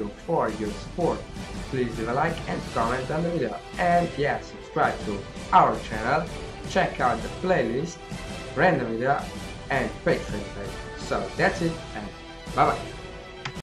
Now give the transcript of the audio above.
you for your support. Please leave a like and comment on the video and yeah, subscribe to our channel, check out the playlist, random video and Patreon page. So that's it and bye bye.